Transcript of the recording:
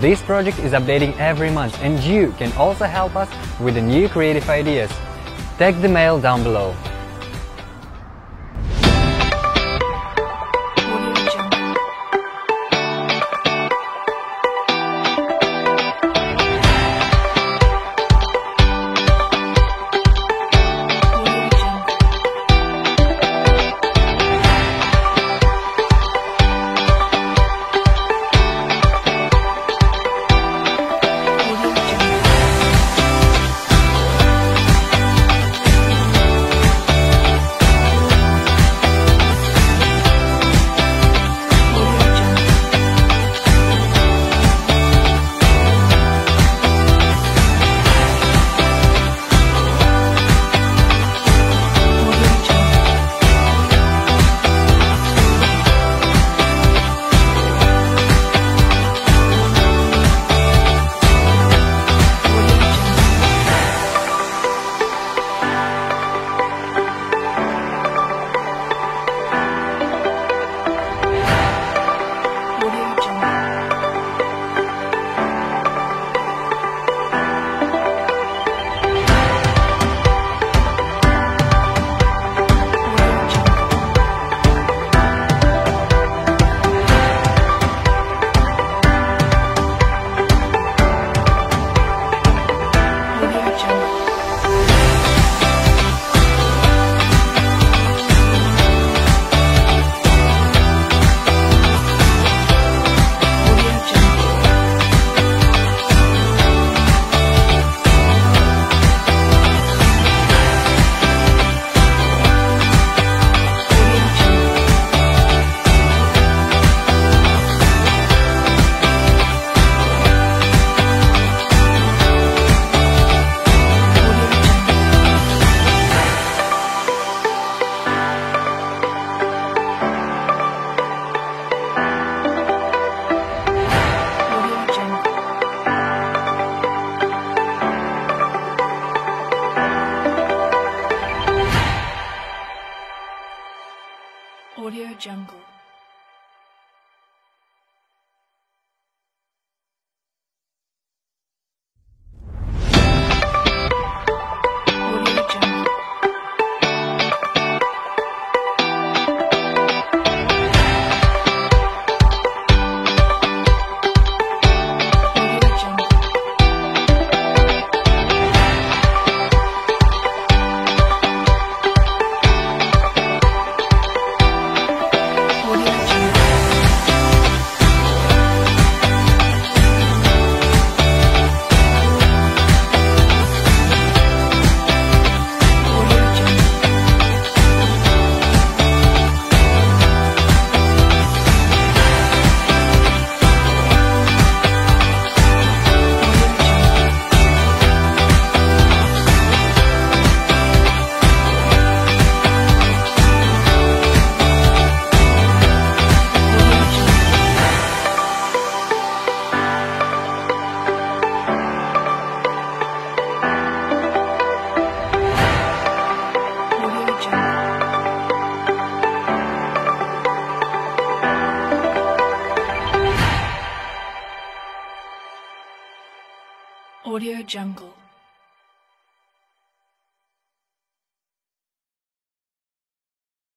This project is updating every month and you can also help us with the new creative ideas. Take the mail down below. Jungle. Audio Jungle.